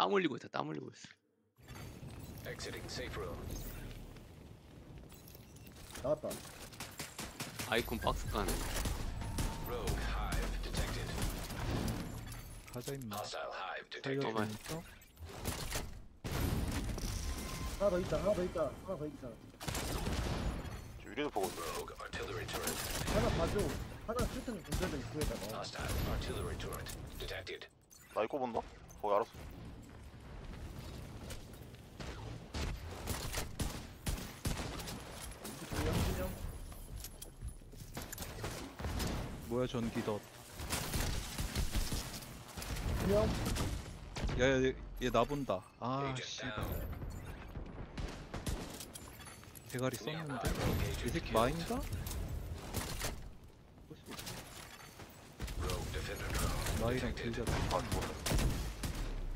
땀 흘리고 있다. 땀 흘리고 있어. Exiting safe room. 나왔다. 아이콘 박스 가네. Rogue hive detected. 가자 임마 Hostile hive detected. 살려주면서 하나 더 있다. 하나 더 있다. 하나 더 있다. 저 위에도 보고 있어. Rogue artillery turret. 하나 봐줘. 하나 실탄 군대도 입구에다가. Hostile artillery turret detected. 나 이거 본다? 거기 알았어. 조용 진영. 뭐야 전기 덧 진영. 야야 얘나 본다 아 Agent 씨발 down. 대가리 썼는데 이 새끼. 마인가? 마이랑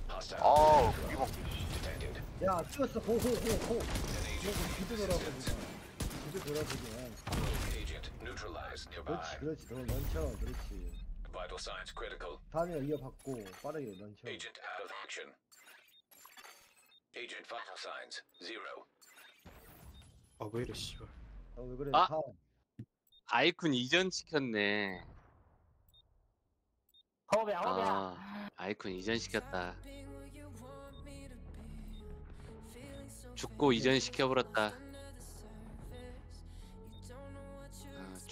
아. Hostile 아우, detected. 야 찍었어. 호 호 호호. An agent 이거 needs 기도 assistance. 돌아보기만. 기도 돌아보기만. Rogue 그렇지 그렇지 그럼 런쳐 그렇지 Vital signs critical. 다음에 이어받고 빠르게 런쳐 Agent out of action. Agent vital signs zero. 아 왜 이래 씨발 어, 아왜 그래 아! 다 아이콘 이전 시켰네. 허베 허베 아, 아이콘 이전 시켰다. 죽고 이전 시켜버렸다.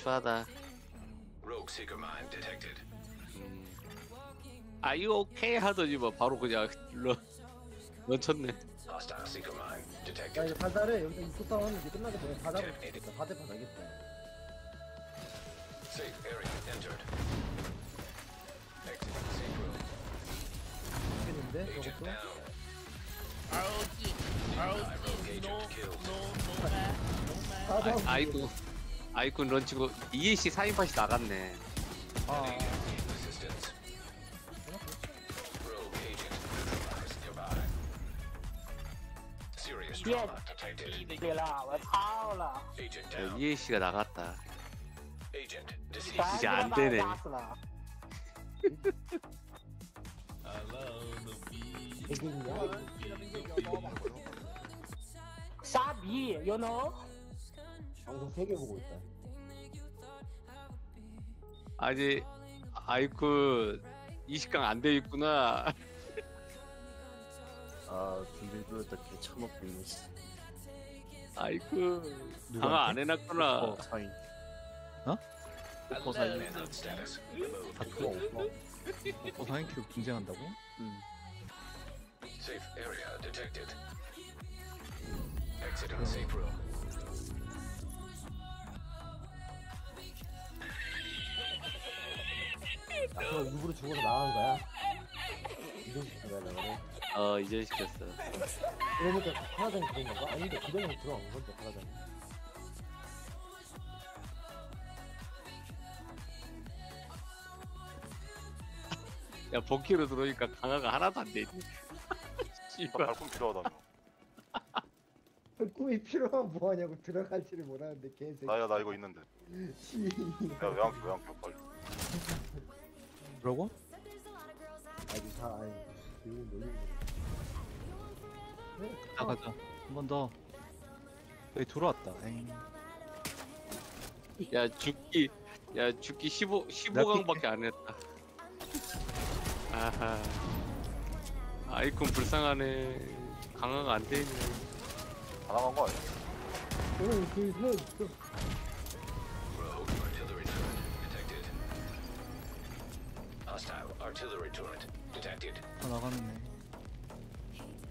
추하다. Rogue seeker mine detected. 음. 아 이거 오케이 하더니 뭐 바로 그냥 러 런쳤네. Hostile seeker mine 야 이제 detected. 달달해. 여기서 입구 싸움 이제 끝나게 되면 다 잡을 수 있겠다. 4대판 되겠다. Safe area entered. Exiting safe room. Agent 저것도. down. ROG Rogue ROG agent no killed. no no man no man. 다 잡을 수 아, 아이콘 아이콘 런치고 EAC 4인팟이 나갔네. 아. Agent needs assistance. Rogue agent neutralized nearby. Serious Yeah. trauma detected. 对了，我操了， Agent 저 down. EAC가 나갔다. Agent 全 deceased. 这 他 안 妈 되네 打死了。 백인이야? 傻逼，you know？ 방송 3개 보고 있다. 아직 아이콘 20강 안 돼 있구나. 아 근데 이거다 개 처먹겠네 아이콘 누구한테? 강화 안 해놨구나. 어 사인 어? 오퍼 사인 Man on status. Removed. 다크가 없어. 어 사인큐 분쟁한다고? 음. Safe area detected. Exiting safe room. 다크가 일부러 죽어서 나간 거야? 이런 식으로 하려고 그래? 어 이전 시켰어. 그러니까 하나장이 그런 건가? 아닌데 그전에 들어간 건데 하나장이. 야 본키로 들어오니까 강화가 하나도 안. 나 씨발. 발품 필요하다며. 꿈이 필요하면 뭐하냐고 들어갈지를 못하는데 개새끼. 나야, 나 이거 있는데. 씨. 야, 왜안 켜, 빨리. 뭐라고? 아니 다 아니. 이거 놀리는 거. 나가자 한 번 더 여기 들어왔다 에잉 야 죽기 야 죽기 15 15강밖에 안 했다. 아하. 아이콘 불쌍하네. 강화가 안 돼 있네. 다 나간 거 아니야? 응, 그, 그, 그, artillery turret detected. 다 나갔네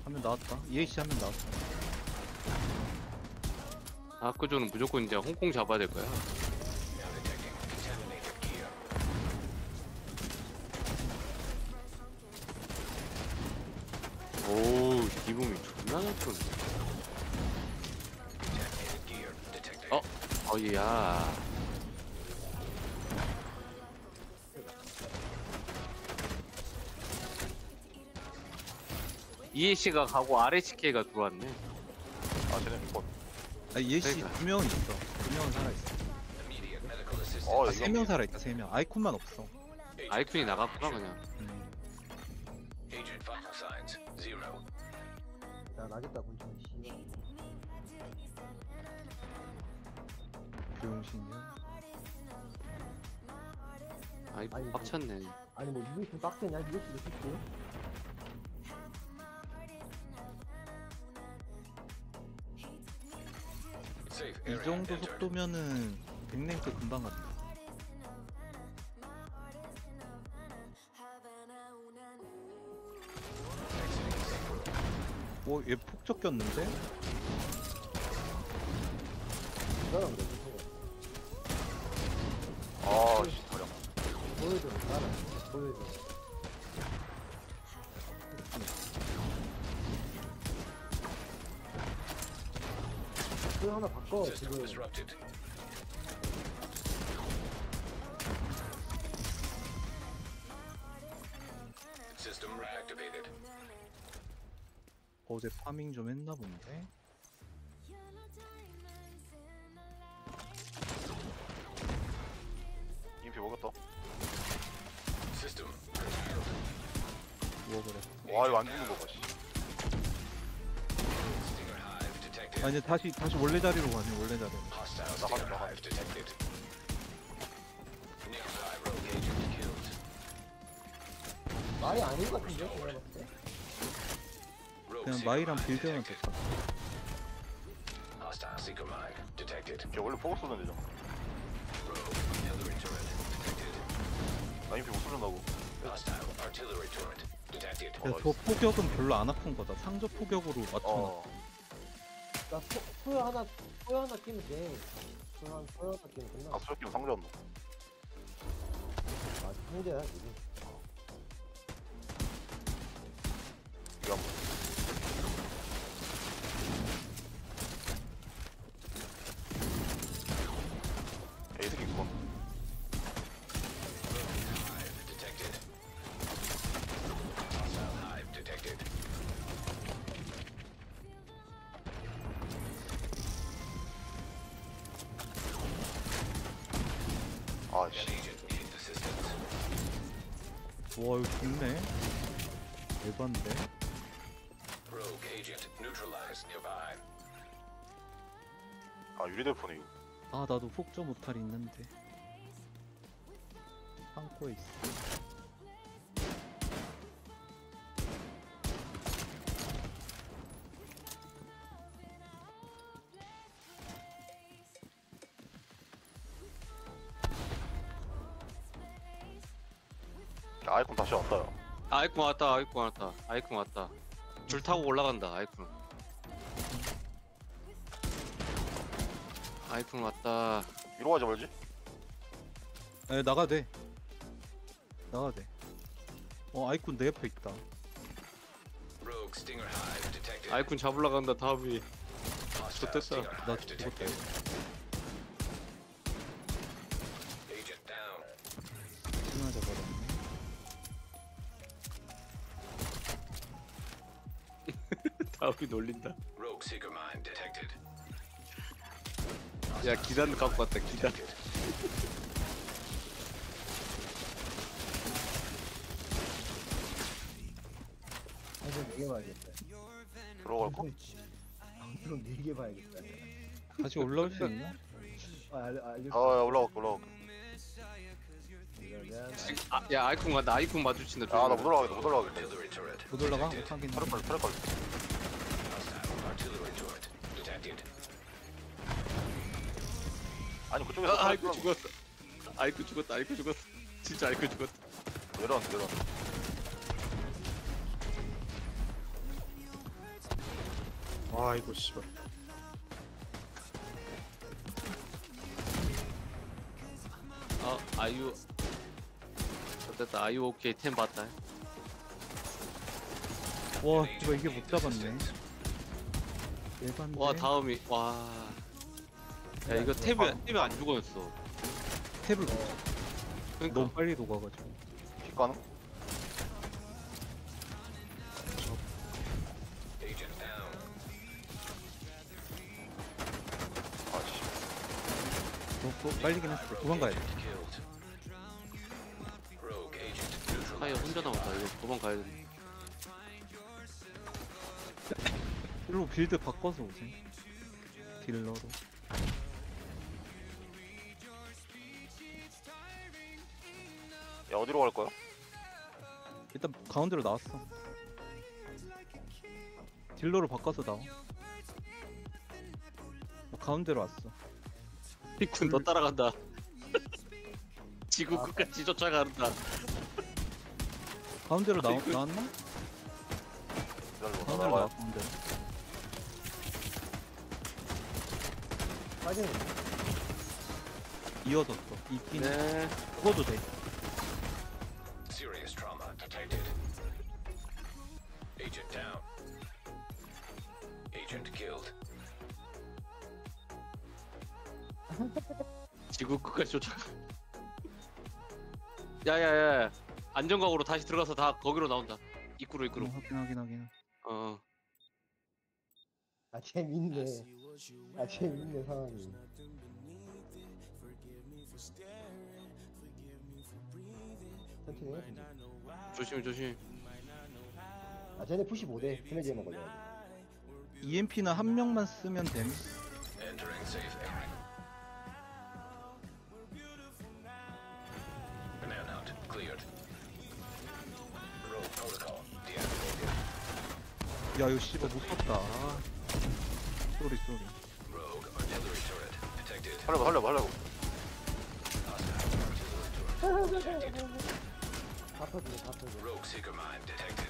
화면 나왔다 EAC 화면 나왔다 아크조는 무조건 이제 홍콩 잡아야 될 거야. Now detecting contaminated gear. 오 기분이 존나 좋네. Contaminated gear detected. 어? 어이야. EAC가 가고 RHK가 들어왔네. 아, 쟤네 믿고. 아 EAC 그러니까. 두 명은 있어 두 명은 살아있어. 어, 아 이거. 세명 살아있다 세명 아이콘만 없어 아이콘이 나갔구나. 그냥. 음. 야 나겠다 곤충 씨 병신이야 아이 아니, 빡쳤네 아니 뭐 이거 좀 빡세냐 이거 수도 있지 이 정도. 속도면은 백랭크 금방 간다 room. 어, 오얘 폭적 꼈는데? 돼 아씨 버려 보여줘 나는 보여줘 하나 바꿔 System 지금 disrupted. System reactivated. 어제 파밍 좀 했나 본데? 인피 먹었다 System 뭐 그래 와 이거 안 죽는 거봐 씨 아니 다시 다시 원래 자리로 가네 원래 자리로 hive detected. Rogue agent killed. 말이 아닌 것 같은데 내가 봤을 때 Rogue 그냥 seeker 마이랑 mine 빌드하면 detected. 됐다 Hostile seeker mine detected. 걔 원래 포커 쏘는 데잖아 Rogue artillery turret detected. 나 인피 못 쏘는다고 Hostile artillery turret detected. 야, 저 포격은 별로 안 아픈 거다 상저 포격으로 맞춰 어 나 소, 소요 하나 소요 하나 끼면 돼. 소요 하나 소요 하나 끼면 끝나 아 수역기면 상자 없노 아 상대야 지금 이거 한번 와 이거 좋네 대반데. 아 유리대포네 이거 아 나도 폭저 못할 있는데 창고에 있어 아이콘 다시 왔다. 야 아이콘 왔다 아이콘 왔다. 아이콘 왔다. 줄 타고 올라간다 아이콘. 아이콘 왔다. 이로 가자 말지? 에 나가 돼. 나가 돼 어 아이콘 내 옆에 있다. Rogue stinger hive detected. 아이콘 잡으러 간다 Hostile 좋댔다. stinger 나 hive 죽었다. 이거 다음이 놀린다 Rogue seeker mine detected. 야 기단 갖고 왔다 기단 Detected. 방송 4개 봐야겠다 들어갈 거? 방송 4개 봐야겠다 다시 올라올 수 있나? 아 알, 알려 아야 올라갈게 올라갈게 그러면 아, 야 아이콘 간다 아이콘 마주친다 야나 못 올라가겠다 못 올라가겠다 Artillery turret. 못 올라가? 확인 털에 걸려 걸려 아니 그쪽에서 아, 걸려. 죽었어. 아이콘 죽었다 아이콘 죽었어. 진짜 아이콘 죽었다 내려왔네 내려왔네 아 이거 씨발. 어 아이유 됐다 아이유 오케이 템 봤다. 와 씨발 이게 못 잡았네. 와 다음이 와 야 이거 템이 템이 안 죽어였어. 탭을 그러니까. 너무 빨리 녹아가지고. 피 가능? 아씨. 너무 또 빨리긴 했어. 도망가야 돼. neutralized. 혼자 남았다. 이거 도망가야 돼 일로 build 바꿔서 오세요. 딜러로. 어디로 갈 거야? 일단 가운데로 나왔어. 딜러로 바꿔서 나와. 어, 가운데로 왔어. 피쿤 너 따라간다. 지구 끝까지 쫓아간다. 가운데로 이거- 나왔나? 기다려 나 가운데로 나와, 가운데로. 빠지는 이어졌어. 있긴 해. 네. 죽어도 돼. 안전각으로 다시 들어가서 다 거기로 나온다. 입구로 어, 입구로. 확인, 확인, 확인. 어. 아 재밌네 아 재밌네 상황이 천천히 해 천천히. 조심 조심. 아 쟤네 푸시 못해 플레이제만 걸려 EMP는 한 명만 쓰면 됨. Entering safe area. 야, 이거 씨발 못 썼다. 아. 쏘리, 쏘리. Artillery turret detected. 다 터지네 다 터져 Rogue seeker mine detected.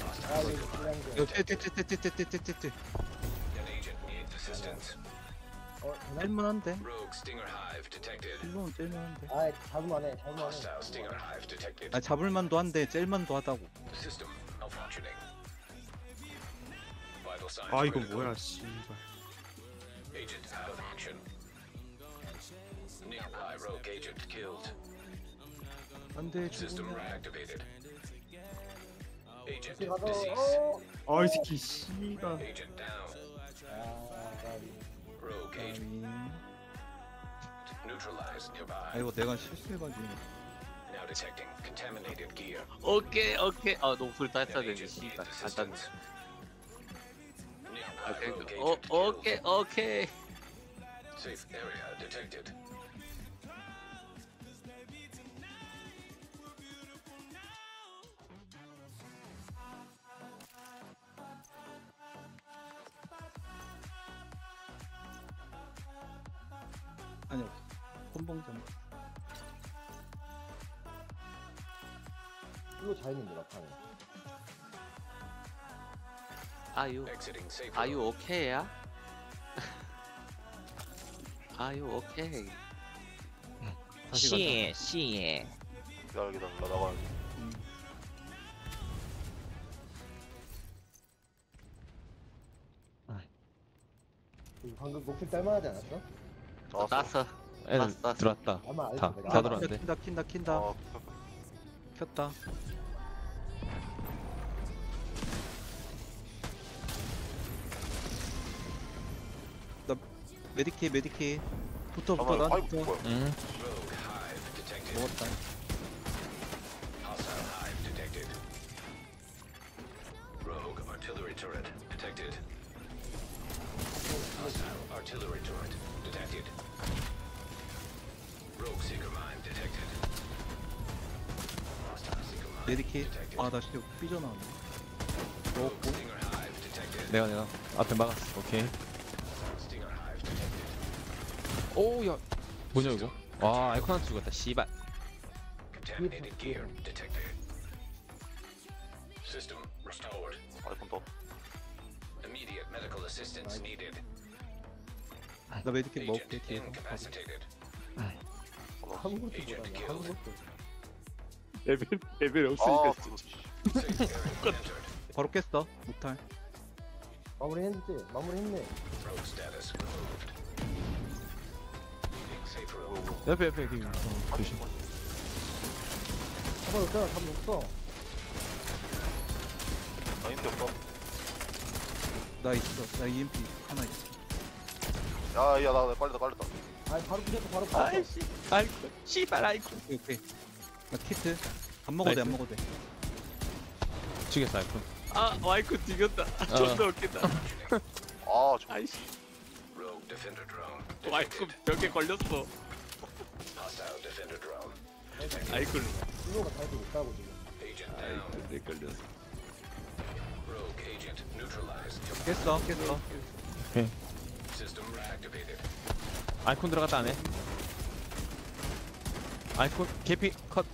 아 Hostile 이거. 그냥 이거 떼, 떼, 떼, 떼, 떼, 떼, 떼, 떼, 떼. An agent needs assistance. 어 되나? 뗄만한데? Rogue stinger hive detected. 일로는 뗄만한데? 아 잡으면 안해 잡으면 안해. 아, 잡을만도 한데, 짤만도 하다고. 아 이거. 뭐야 씨발 Agent out of action. Nearby rogue agent killed. 안 돼, System 죽어. reactivated. Agent 가서 deceased. 어! 아이 새끼 씨발 Agent down. 아 까비. Rogue agent 아니. neutralized 아, nearby. 이거 내가 실수해가지고. Now detecting contaminated gear. 오케이 오케이. 아 너무 불다 했어야 An 되는데. agent needs 씨발 안땄 Okay, okay, okay. Safe area detected. 아유 room. 오케이야? 아유 오케이. 다시 가자. 시에 시에 기다려 기다려 나 나가야 돼 음. 이거 방금 목표 딸만하지 않았어? 나왔어 났어. 들어왔다. 아마 알지 다, 내가 다 알아. 들어왔는데. 킨다, 킨다, 킨다. 아 켰다. 메디킷 메디킷 붙어 붙어 난 붙어 응. 먹었다. 메디킷 아나 진짜 삐져나왔네. 먹고. 내가 내가. 앞에 막았어. 오케이. Detected. 오야 뭐냐 이거? 와 아이콘한테 죽었다. 씨발. Contaminated gear detected. System restored. 아이폰 더 Immediate medical assistance needed. 나 메디케 먹을게 Agent incapacitated. 아무것도 Agent 못하네 killed. 아무것도 레벨 레벨 아 없으니까 그거 Safe area entered. 바로 깼어 무탈 마무리했지 마무리했네 Rogue status removed. 옆에 옆에 그 어, 조심. 잡아줬잖아 잡아줬어 아닌데 없어 나 있어 나 EMP 하나 있어 야야 나 빨피다 빨피다 아니 바로 부셨어 바로 부셨어 아이씨. 아이고. 씨발 아이고. 오케이 오케이 나 키트 안 먹어도 돼 안 먹어도 돼 죽였어 아이콘. 아 마이크 뒤겼다. 어. 존나 웃긴다. 아, 저 아이씨 defender drone 마이크 detected. 벽에 걸렸어. Hostile defender drone. 마이크를 신호가 달고 있다고 지금. Agent down. 내 걸렸어. Rogue agent neutralized. 깼어 깼어 System reactivated. 아이콘 들어갔다 안 해. 아이콘 개피 컷.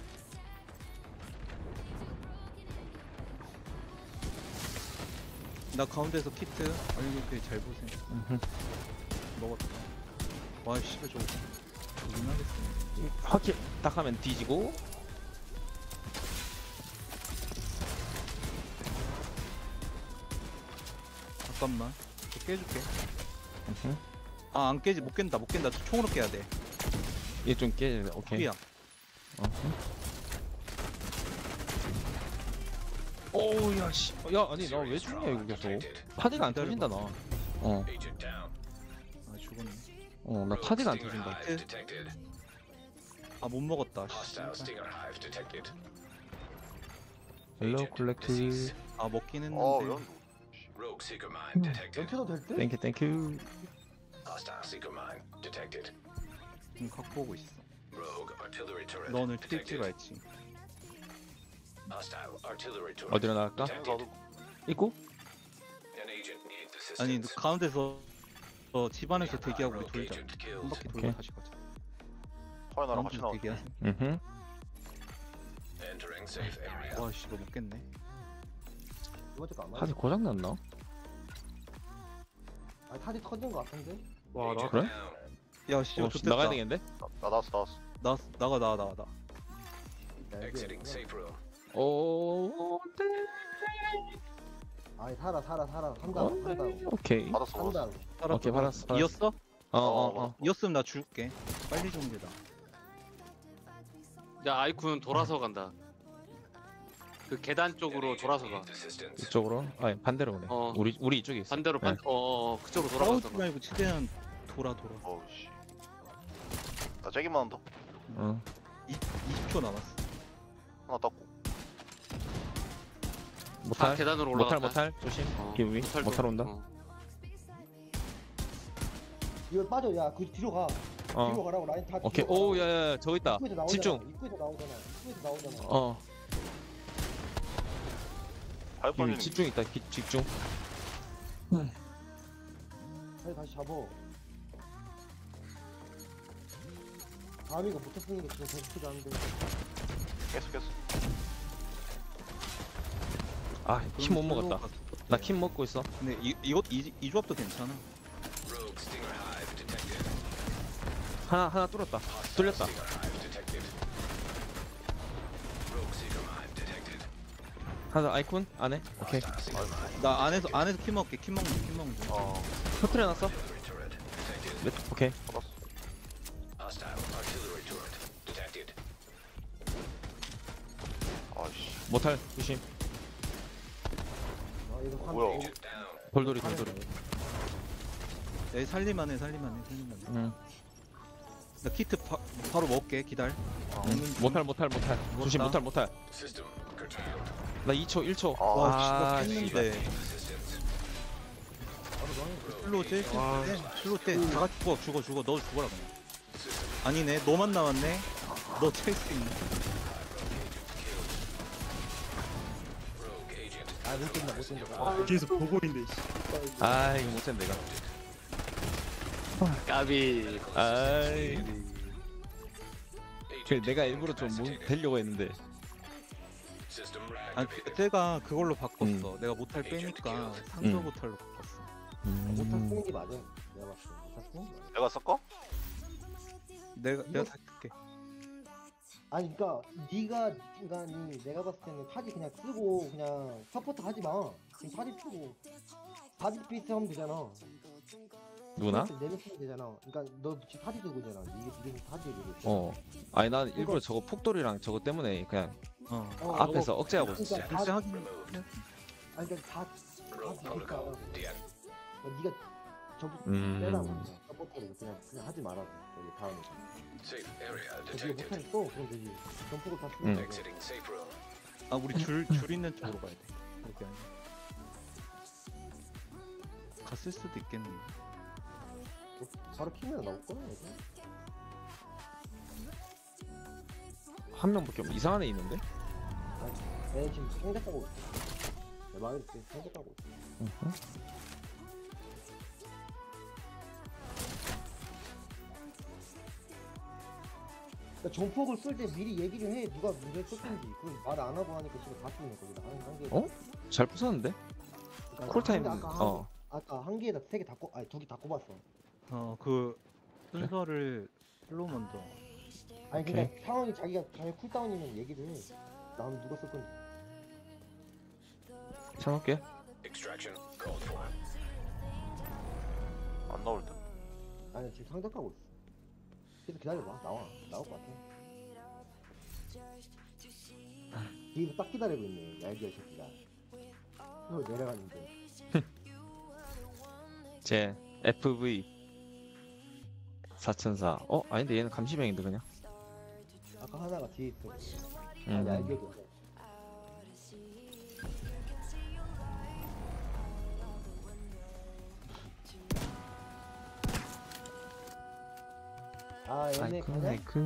나 가운데서 키트 아니 잘 보세요. 먹었다 와 씨발 저거 확킬 딱 하면 뒤지고. 잠깐만 저 깨줄게. 아 안 깨지 못 깬다 못 깬다 저 총으로 깨야 돼 얘 좀 깨. 오케이. 후야 오야 씨. 야 아니 나 왜 죽냐 이거 계속. 파디가 안 터진다 나. 어. Agent 어나 파디가 안 터진다. 아 못 먹었다. hello collect. 아 먹긴 했는데 어, 연. 연체도 될 듯? thank you thank you. 지금 갖고 오고 있어 오늘 뛸지. 말지 어디로 나갈까? 나도 있고? 아니 가운데서 어 집안에서 대기하고 Rogue 돌자 한. 바퀴 돌고 오케이. 다시 가자 나랑 같이 나와. 대기하세요 음. Area. 와 씨발 못 깼네 이번 주가 안 맞아. 파디 고장 났나? 아니 타지 터진 거 같은데? 와, 나 그래? 야 씨발 어, 좋겠다 나가야 되겠는데? 나, 나 나왔어, 나왔어. 나 나가 나가 나가 나 야, 이게 뭐야? safe room. 오. 아니 살아 살아 살아 산다고 산다고 오케이. 받았어, 받았어. 산다고. 살았어 오케이, 받았어, 받았어. 이었어? 어 어 어. 이었으면 나 줄게 빨리 좀 되다 야 아이콘 돌아서 간다. 그 계단 쪽으로 돌아서 가. 이쪽으로? 아니 반대로 오네. 어. 우리 우리 이쪽에 있어. 반대로 반. 네. 어, 어, 어 그쪽으로 돌아가서 싸우지 가. 말고 최대한 돌아 돌아 어우, 씨. 나 째기만 한다. 어. 20초 남았어 하나 닦고. 다 못할. 계단으로 못할 올라가. 못할 조심. 어, 기우이 못할 못할 좀- 온다. 어. 이거 빠져 야그 뒤로 가 뒤로 어. 가라고 라인 다 오케이. 뒤로 가라고. 오 야야 저기 있다. 입구에서 나오잖아 집중. 입구에서 나오잖아 입구에서 나오잖아 어. 빠지는 집중 있다. 기, 집중. 빨리 다시 잡어 붙었으는 게 지금 베스트가 안돼 계속 계속. 아킴 못 먹었다. 나 킴 먹고 있어. 근데 이, 이것 이, 이 조합도 괜찮아. 하나 하나 뚫었다. 뚫렸다. 하나 아이콘 안에. 오케이. 나 안에서 안에서 키 먹게 키 먹는 키 먹는 중. 어, 터트려 놨어. Turret detected. 몇- 오케이. mortar 조심. 이거 뭐야? 돌돌이 돌돌이. 야, 살리만해 살리만해 살리만해 응. 나 키트 바, 바로 먹게 기다려 어. 응. mortar mortar mortar. 조심 mortar mortar. 나 2초 1초. 아, 와 아, 씨발 했는데. slow 째 slow 째다 같이 죽어 죽어 죽어 너 죽어라 그냥 아니네 너만 나왔네 너찰수 있네 아못 뛴다 못 뛴다 뒤에서 보고 있는데, 씨. 아 이거 못 쳤네 내가. 까비. 아이. 그 Agent 내가 일부러 좀 못. 되려고 했는데. 아 reactivated. 쟤가 그걸로 바꿨어 음. 내가 못할 빼니까 상처 음. 못할로 바꿨어 못할 음. 뽕이 맞아 내가 봤을 때 못할 뽕 내가 섞어? 내가 내가 다 끌게 아니 그니까 네가 인간이 내가 봤을 때는 타지 그냥 쓰고 그냥 서포트 하지 마 그냥 타지 쓰고 타지 피스 하면 되잖아 누나? 내면 쓰면 되잖아 그니까 너 지금 타지 쓰고 있잖아 이게 이게 타지 이거 어. 아니 난 일부러 저거 폭돌이랑 저거 때문에 그냥 어 어, 앞에서 억제하고 있었어. 그러니까 글쎄 다 하긴. 아니 그니까 다 protocol 그러니까 deactivated. 네가 저 음. 빼라고 support를 그냥 그냥 하지 말라고 여기 다음에 Safe area 네가 detected. 못하면 또 그럼 되지 점프를 다 safe room. 아 우리 줄 줄 있는 쪽으로 가야 돼 여기 아니야 갔을 수도 있겠는데. 바로 키면 나올 거야 이거. 한 명밖에 없 이상한 애 있는데? 내 지금 상대 까고 있어 내 마음에 지금 상대 까고 있어 그러니까 존폭을 쓸 때 미리 얘기를 해. 누가 문제 썼는지. 그걸 말 안 하고 하니까 지금 다 쓰네 거기다 한, 한 개에다 어? 잘 부쉈는데? 그러니까 쿨타임 한 개, 아까 한, 어. 아까 한 개에다 세 개 다 꼽, 아니 두 개 다 꼽았어. 어, 그 순서를 슬로 먼저. 아니 그러니까 상황이 자기가 자기 쿨다운이면 얘기를 해. 나는 누가 썼 건지. 쳐놓을게. Extraction called for. 안 나올 듯. 아니 지금 상대 까고 있어 계속 기다려봐. 나와. 나올 것 같아. 뒤에서 딱 기다리고 있네 얄기야 새끼가. 또 내려갔는데. 제 FV 4004 어? 아닌데 얘는 감시병인데 그냥? 아까 하나가 뒤에 아 음. 얄기야 아 얘네 아이쿠 가냐? 아이쿠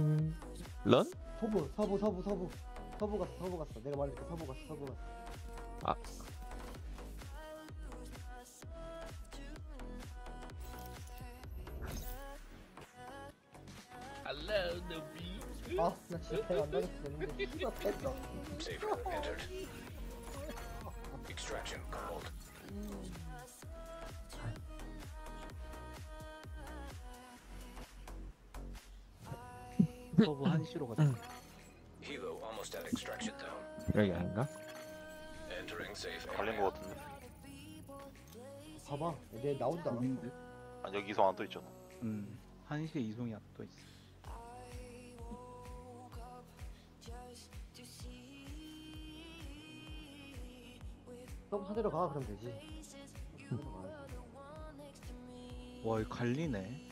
런? 서부 서부 서부 서부 서부 갔어 서부 갔어 내가 말했지 서부 갔어 서부 갔어 아. Hello, newbie. 아나 진짜 안 나겠어 씨발 됐어 Safe room entered. Extraction called. 서부 한시로 가자. Hilo almost at extraction zone. 여기 아닌가? Entering safe 걸린 area. 거 같은데. 봐봐 얘 나오지도 않았어 아닌데? 아니 여기 이성 안 떠 있잖아. 음, 한시에 이송이 앞도 있어. 서부 사대로 가 그럼 되지. 와, 이거 갈리네.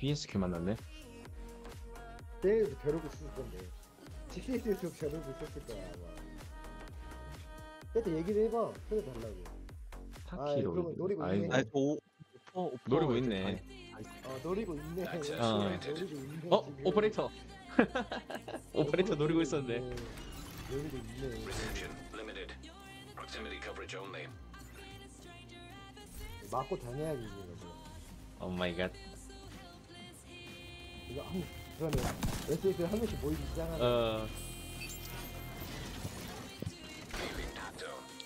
BSQ 만났네 내일도 벼르고 있을 건데 GCS에서 벼르고 있었을 거야 아마 그때 얘기를 해봐 그래 달라고 타키로 그러면 노리고 아이고 있네. 아니, 저 오, 오퍼, 오퍼. 노리고 있네 어 노리고 있네 어. granted. 노리고 있네 어? 지금. 오퍼레이터 오퍼레이터 노리고 있었는데 노리고 있네 Reception limited. Proximity coverage only. 맞고 다녀야지 이거 oh my god 이거 한 그러면 SS에 한 명씩 모이기 시작하는 어...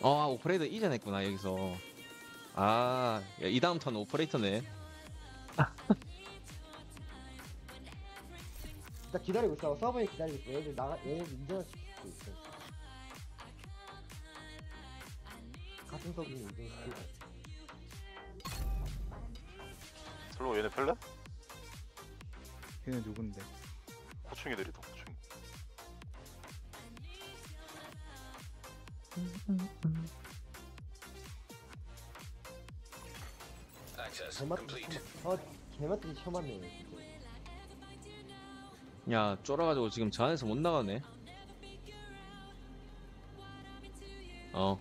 어, 아, 오퍼레이터 이전했구나, 여기서. 아, 야, 이 다음 턴 오퍼레이터네. 나 기다리고 있어 서버에 기다리고 있어 얘들 나가 얘네들 이전할 수도 있어 같은 서버에 이전시키고 슬로 얘네 펠레? 걔는 누군데? 호충이 내리다 호충. Access 개맛 complete. 아 개맛들이 왔네 야, 쫄아가지고 지금 저 안에서 못 나가네. 어.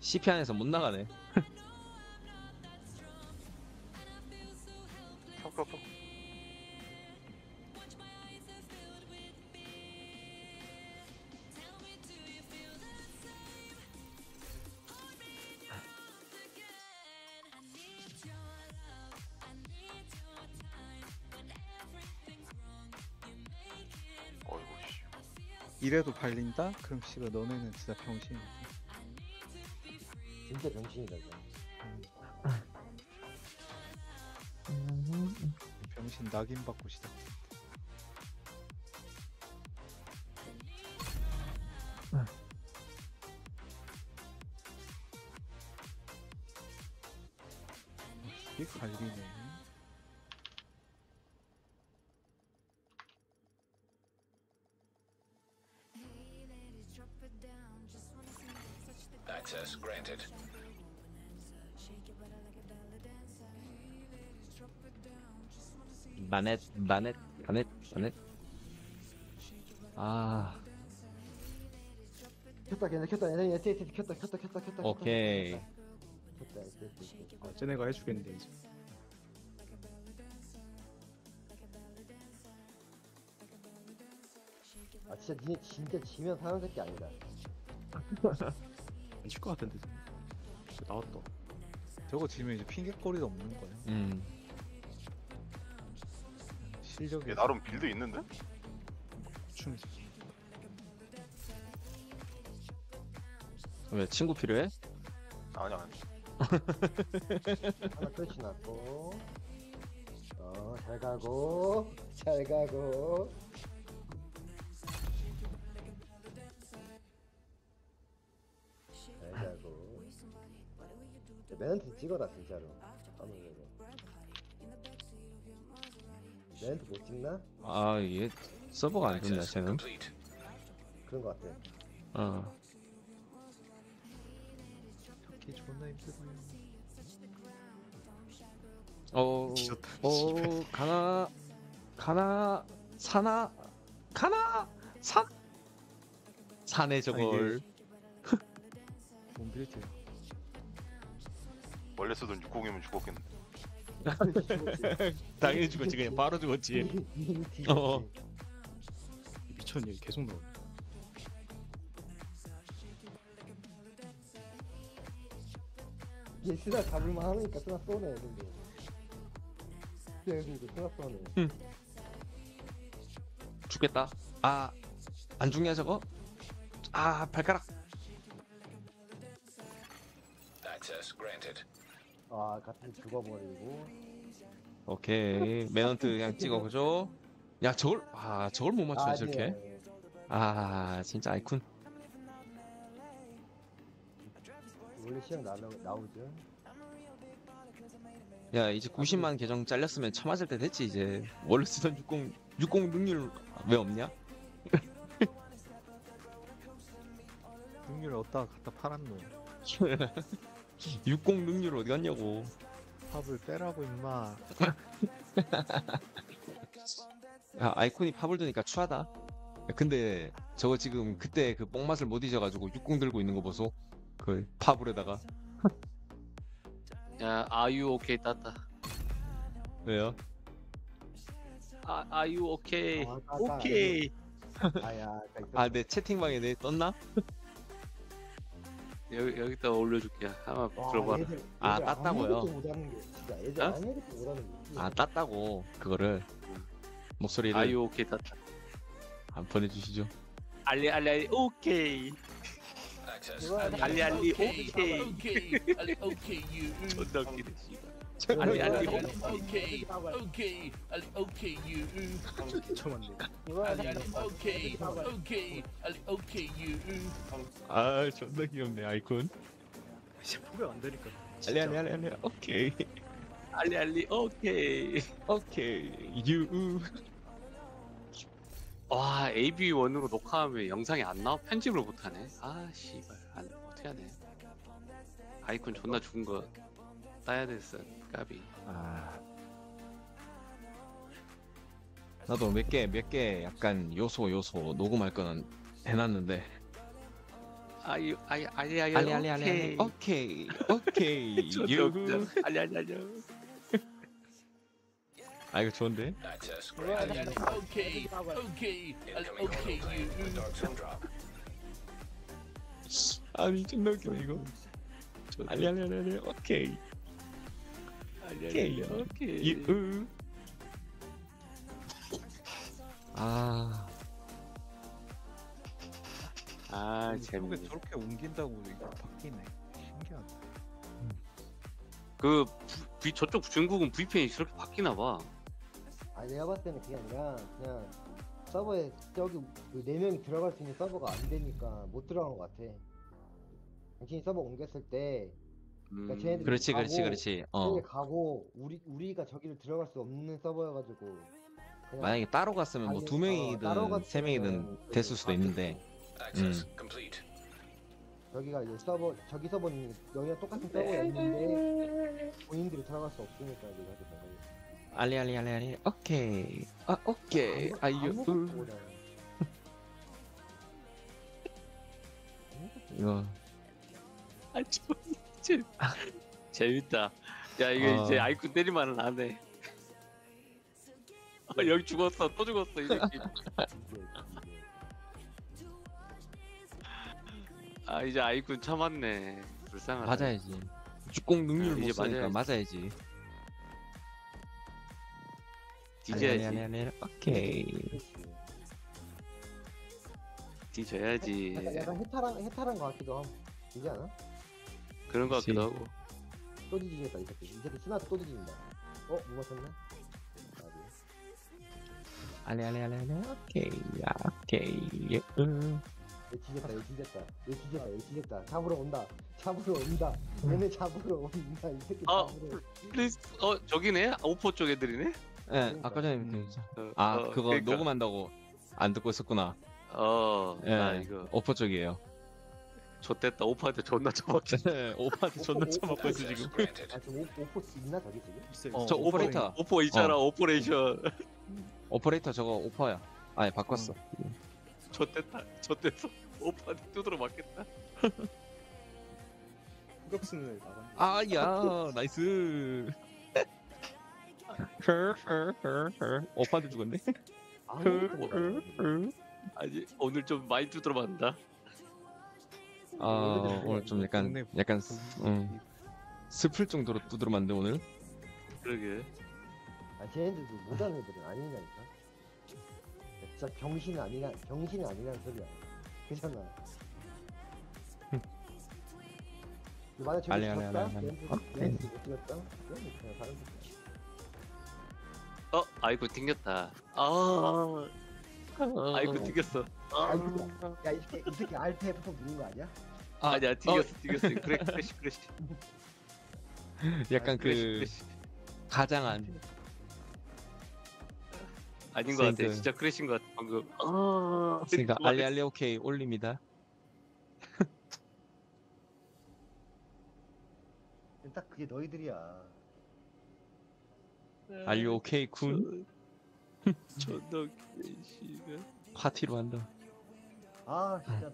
CP 안에서 못 나가네. 이래도 발린다? 그럼 씨발 너네는 진짜 병신이다. 진짜 병신이다 이거 병신 낙인 받고 시작. 마넷 마넷 마넷 마넷. 아. 켰다 걔네 켰다 얘네 SS 켰다 켰다 켰다 켰다. 오케이. 켰다 SS 아 쟤네가 해주겠는데 이제. 아 진짜 니네 진짜 지면 사는 새끼 아니다. 안칠것 같은데 저. 나왔다. 저거 지면 이제 핑계거리도 없는 거야. 음 실력이. 얘 나름 build 있는데? 고충이 왜 친구 필요해? 아니 아니. 하나 끝이 났고 어 잘 가고 잘 가고 잘 가고 야, 멘트 찍어라 진짜로 아무래도 멘트 못 찍나? 아 이게 서버가 안 Access 쟤는. 그런 거 같아 어 찾기 존나 힘들어요. 어, 어, 가나, 가나, 사나, 가나, 산, 산에 저걸. 몬빌트야. 원래 쓰던 60이면 죽었겠네. 당연히 죽었지, 그냥 바로 죽었지. 어. 뒤졌지. 미쳤니 계속 나오네 얘 쓰나 잡을만 하니까 쓰나 쏘네 근데 쓰나 쏘네 죽겠다. 아, 안 죽냐 저거? 아, 발가락. 죽어버리고 오케이, 매넌트 그냥 찍어보죠. 야, 저걸, 아, 저걸 못 맞추네 저렇게. 아, 진짜 아이콘. 원래 시험 나, 나오죠 야, 이제 90만 계정 잘렸으면 처맞을 때 됐지 이제. 원래 쓰던 60, 60 능률 왜 없냐? 능률 얻다가 갖다 팔았노. 60 능률 어디 갔냐고. 팝을 빼라고 임마. 야, 아이콘이 팝을 드니까 추하다. 야, 근데 저거 지금 그때 그 뽕맛을 못 잊어가지고 60 들고 있는 거 보소. 그 팝을에다가 야 아유 오케이 땄다 왜요? 아 아유 오케이 아, 따다. 오케이 아야 아, 내 채팅방에 내 떴나? 여기 여기다 올려줄게. 한번 들어봐라. 아, 땄다고요? 못하는 게 진짜 애들 어? 아무것도 못하는 게 아, 땄다고 그거를. 목소리를 아유 오케이 땄다. 안 보내주시죠. 알리 알리 알리 오케이. 알리 알리 오케이 오케이. 오케이 알리 오케이 유 존나 웃기네 씨발 알리 알리 알리. 오케이 오케이 오케이 유. 알리 알리 오케이 오케이 오케이 유. 아, 존나 귀엽네 아이콘. 진짜 포기 안 되니까. 알리 알리 알리 알리. 오케이. 알리 알리 오케이. 오케이 유. 와 AV1으로 녹화하면 영상이 안 나와? 편집을 못하네. 아 씨발. 안, 어떻게 하네. 아이콘 존나 죽은 거 따야 됐어 까비 아. 나도 몇 개 몇 개 약간 요소 요소 녹음할 거는 해놨는데 아유 아유 아유 아유 알리 알리 알리 오케이 오케이 오케이 존나 유. 웃겨. 알리 알리 알리 아 이거 좋은데? 알리. 알리 오케이 오케이 오케이 존나 웃기네 이거 알리 알리 알리 오케이 알리 오케이. 유. 아아 저게 재밌네 저렇게 옮긴다고 이거 바뀌네. 신기하다. 그 V, 저쪽 중국은 VPN이 저렇게 바뀌나 봐 아 내가 봤을 때는 그게 아니라 그냥 서버에 저기 그네 명이 들어갈 수 있는 서버가 안 되니까 못 들어간 것 같아 당신이 서버 옮겼을 때 음, 그러니까 쟤네들이 그렇지 그렇지 가고, 그렇지. 어. 가고 우리 우리가 저기를 들어갈 수 없는 서버여가지고 그냥 만약에 따로 갔으면 뭐 아니, 두 어, 명이든 세 명이든 됐을 수도 그- 있는데. Access Mm. complete. 저기가 이제 서버 저기 서버는 여기랑 똑같은 서버였는데 본인들이 들어갈 수 없으니까 이제 하게 된 거예요. 알리 알리 알리 알리. 오케이. 아 오케이. 아무- 아유 아무것도 으, 모르잖아요. 이거. 아, 좀, 재, 재밌다. 야, 이게 아. 이제 아이콘 때리만은 안 해. 아, 여기 죽었어. 또 죽었어, 이 새끼. 아, 이제 아이콘 참았네. 불쌍하다. 맞아야지 죽공 능률 아, 못 이제 쓰니까 맞아야지. 맞아야지 뒤져야지. 알리 알리 알리 오케이. 뒤져야지. 약간, 약간 해탈한 해탈한 것 같기도 함. 이지 않아? 그런 거 같기도. 하고. 또 뒤지겠다 이 새끼. 이 새끼 스나트 또 뒤진다. 어? 뭐 맞췄네? 알리 알리 알리 알리 오케이 야 오케이 으. 얘 뒤졌다 얘 뒤졌다 얘 뒤졌다 얘 뒤졌다 잡으러 온다 잡으러 온다 얘네 잡으러 온다 이 새끼 아, 잡으러 플리스, 어, 저기네? 오포 쪽 애들이네? 예 아까 전에 그- 어, 아 어, 그거 그러니까. 녹음한다고 안 듣고 있었구나 어, 예나 이거 오퍼 쪽이에요 좆됐다. 오파한테 존나 쳐먹지. 네, 오빠한테 존나 처먹고 있어 지금. 아 지금 오- 오포 있나 저기 지금? 있어요. 어, 저. 오퍼레이터 오포 있잖아, 오퍼레이션. 오퍼레이터 저거 오퍼야 아예 바꿨어 좆됐다. 좆됐어. 오파한테 두드러 맞겠다. 흑역순을 나간. 아야 나이스 오빠한테 죽었네 아무것도 못하네 아니, 오늘 좀 많이 두드러 맞는다. 아 오늘 좀 약간 동네 약간 스- 음, 슬플 정도로 두드러 맞는데 오늘? 그러게. 아 쟤네들도 못하는 애들은 아니냐니까 진짜 병신은 아니라 병신은 아니라는 소리야. 그잖아. 만약 저기 알리, 알리, 죽었다? 알리, 못 죽었다? 그럼 그냥 다른 새끼야 어, 아이고, 튕겼다. 아, 아이고, 튕겼어. 아이고. 야이 새끼 이 새끼 Alt F4 누른 거 아니야? 아, 아니야, 튕겼어, 튕겼어. 그래, crash, 크래시. 약간 크래시, 그 크래시. 가장한 아닌 것 같아. 그- 진짜 크래시인 것 같아, 방금. 아, 그러니까 알리 알리 오케이 올립니다 딱 그게 너희들이야 알리 오케이 군 존나 크래시가. 파티로 한다 아 진짜